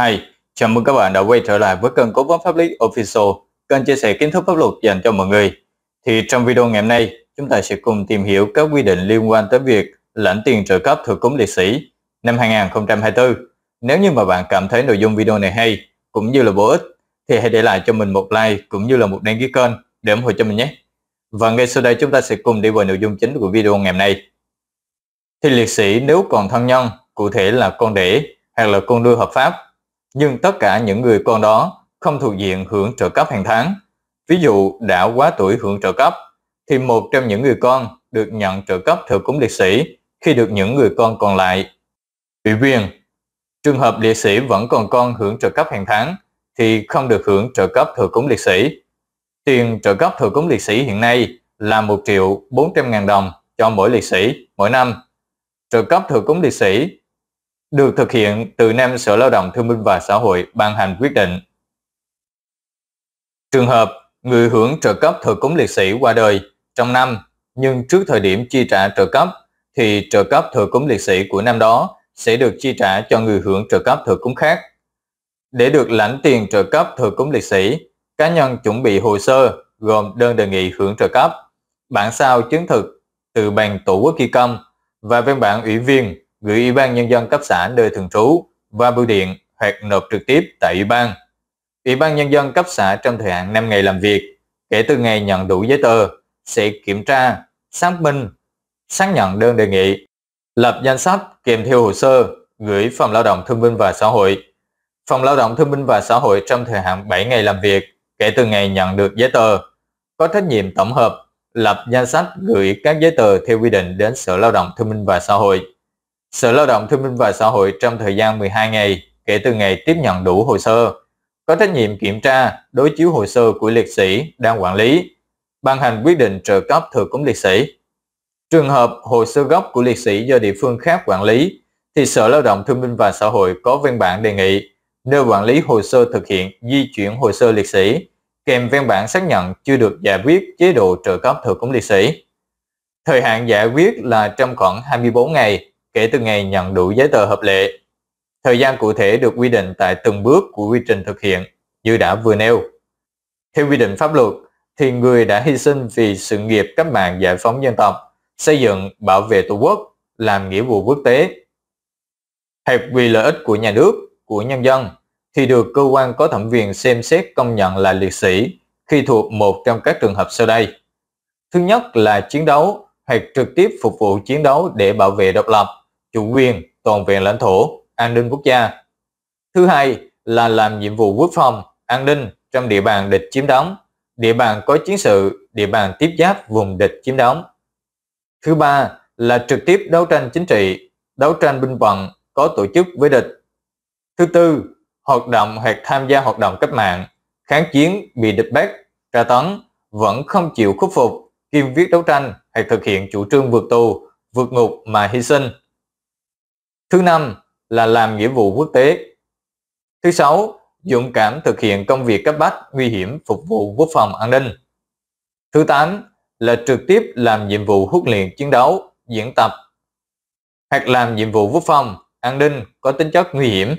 Hi, chào mừng các bạn đã quay trở lại với kênh Cố vấn Pháp lý Official, kênh chia sẻ kiến thức pháp luật dành cho mọi người. Thì trong video ngày hôm nay, chúng ta sẽ cùng tìm hiểu các quy định liên quan tới việc lãnh tiền trợ cấp thừa cúng liệt sĩ năm 2024. Nếu như mà bạn cảm thấy nội dung video này hay cũng như là bổ ích thì hãy để lại cho mình một like cũng như là một đăng ký kênh để ủng hộ cho mình nhé. Và ngay sau đây chúng ta sẽ cùng đi vào nội dung chính của video ngày hôm nay. Thì liệt sĩ nếu còn thân nhân, cụ thể là con đẻ hoặc là con nuôi hợp pháp nhưng tất cả những người con đó không thuộc diện hưởng trợ cấp hàng tháng. Ví dụ đã quá tuổi hưởng trợ cấp, thì một trong những người con được nhận trợ cấp thờ cúng liệt sĩ khi được những người con còn lại ủy viên. Trường hợp liệt sĩ vẫn còn con hưởng trợ cấp hàng tháng thì không được hưởng trợ cấp thờ cúng liệt sĩ. Tiền trợ cấp thờ cúng liệt sĩ hiện nay là 1 triệu 400 ngàn đồng cho mỗi liệt sĩ mỗi năm. Trợ cấp thờ cúng liệt sĩ được thực hiện từ năm Sở Lao động Thương binh và Xã hội ban hành quyết định. Trường hợp người hưởng trợ cấp thờ cúng liệt sĩ qua đời trong năm nhưng trước thời điểm chi trả trợ cấp thì trợ cấp thờ cúng liệt sĩ của năm đó sẽ được chi trả cho người hưởng trợ cấp thờ cúng khác. Để được lãnh tiền trợ cấp thờ cúng liệt sĩ, cá nhân chuẩn bị hồ sơ gồm đơn đề nghị hưởng trợ cấp, bản sao chứng thực từ bàn tổ quốc ghi công và văn bản ủy viên gửi Ủy ban Nhân dân cấp xã nơi thường trú và bưu điện hoặc nộp trực tiếp tại Ủy ban. Ủy ban Nhân dân cấp xã trong thời hạn 5 ngày làm việc kể từ ngày nhận đủ giấy tờ sẽ kiểm tra, xác minh, xác nhận đơn đề nghị, lập danh sách kèm theo hồ sơ gửi Phòng Lao động Thương binh và Xã hội. Phòng Lao động Thương binh và Xã hội trong thời hạn 7 ngày làm việc kể từ ngày nhận được giấy tờ có trách nhiệm tổng hợp lập danh sách gửi các giấy tờ theo quy định đến Sở Lao động Thương binh và Xã hội. Sở Lao động Thương binh và Xã hội trong thời gian 12 ngày kể từ ngày tiếp nhận đủ hồ sơ, có trách nhiệm kiểm tra, đối chiếu hồ sơ của liệt sĩ đang quản lý, ban hành quyết định trợ cấp thừa cúng liệt sĩ. Trường hợp hồ sơ gốc của liệt sĩ do địa phương khác quản lý, thì Sở Lao động Thương binh và Xã hội có văn bản đề nghị nơi quản lý hồ sơ thực hiện di chuyển hồ sơ liệt sĩ, kèm văn bản xác nhận chưa được giải quyết chế độ trợ cấp thừa cúng liệt sĩ. Thời hạn giải quyết là trong khoảng 24 ngày kể từ ngày nhận đủ giấy tờ hợp lệ. Thời gian cụ thể được quy định tại từng bước của quy trình thực hiện như đã vừa nêu. Theo quy định pháp luật, thì người đã hy sinh vì sự nghiệp cách mạng giải phóng dân tộc, xây dựng, bảo vệ tổ quốc, làm nghĩa vụ quốc tế, hoặc vì lợi ích của nhà nước, của nhân dân, thì được cơ quan có thẩm quyền xem xét công nhận là liệt sĩ khi thuộc một trong các trường hợp sau đây. Thứ nhất là chiến đấu hoặc trực tiếp phục vụ chiến đấu để bảo vệ độc lập, chủ quyền, toàn vẹn lãnh thổ, an ninh quốc gia. Thứ hai là làm nhiệm vụ quốc phòng, an ninh trong địa bàn địch chiếm đóng, địa bàn có chiến sự, địa bàn tiếp giáp vùng địch chiếm đóng. Thứ ba là trực tiếp đấu tranh chính trị, đấu tranh binh vận có tổ chức với địch. Thứ tư, hoạt động hoặc tham gia hoạt động cách mạng, kháng chiến bị địch bắt, tra tấn, vẫn không chịu khuất phục, kiên viết đấu tranh hay thực hiện chủ trương vượt tù, vượt ngục mà hy sinh. Thứ năm là làm nghĩa vụ quốc tế. Thứ sáu, dũng cảm thực hiện công việc cấp bách, nguy hiểm phục vụ quốc phòng an ninh. Thứ tám là trực tiếp làm nhiệm vụ huấn luyện chiến đấu, diễn tập hoặc làm nhiệm vụ quốc phòng, an ninh có tính chất nguy hiểm.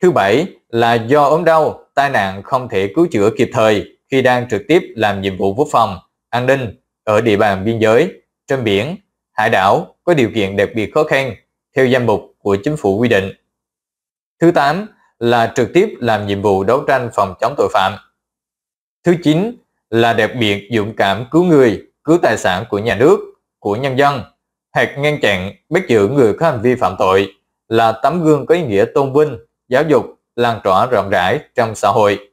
Thứ bảy là do ốm đau, tai nạn không thể cứu chữa kịp thời khi đang trực tiếp làm nhiệm vụ quốc phòng, an ninh ở địa bàn biên giới, trên biển, hải đảo có điều kiện đặc biệt khó khăn theo danh mục của chính phủ quy định. Thứ 8 là trực tiếp làm nhiệm vụ đấu tranh phòng chống tội phạm. Thứ 9 là đặc biệt dũng cảm cứu người, cứu tài sản của nhà nước, của nhân dân, hoặc ngăn chặn, bắt giữ người có hành vi phạm tội là tấm gương có ý nghĩa tôn vinh, giáo dục, lan tỏa rộng rãi trong xã hội.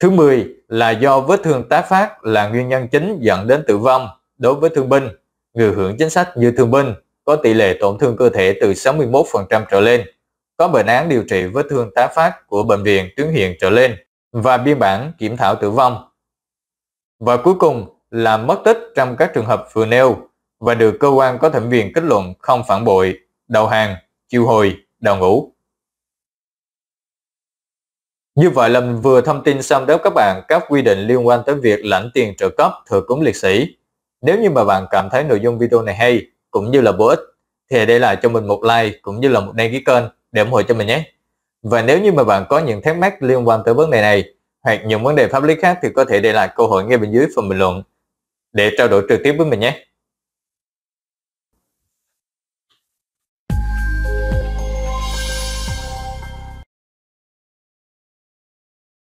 Thứ 10 là do vết thương tái phát là nguyên nhân chính dẫn đến tử vong đối với thương binh, người hưởng chính sách như thương binh, có tỷ lệ tổn thương cơ thể từ 61% trở lên, có bệnh án điều trị vết thương tái phát của bệnh viện tuyến huyện trở lên và biên bản kiểm thảo tử vong. Và cuối cùng là mất tích trong các trường hợp vừa nêu và được cơ quan có thẩm quyền kết luận không phản bội, đầu hàng, chiêu hồi, đầu ngủ. Như vậy là mình vừa thông tin xong đến các bạn các quy định liên quan tới việc lãnh tiền trợ cấp thừa cúng liệt sĩ. Nếu như mà bạn cảm thấy nội dung video này hay cũng như là bổ ích thì đây là cho mình một like cũng như là một đăng ký kênh để ủng hộ cho mình nhé. Và nếu như mà bạn có những thắc mắc liên quan tới vấn đề này hoặc những vấn đề pháp lý khác thì có thể để lại câu hỏi ngay bên dưới phần bình luận để trao đổi trực tiếp với mình nhé.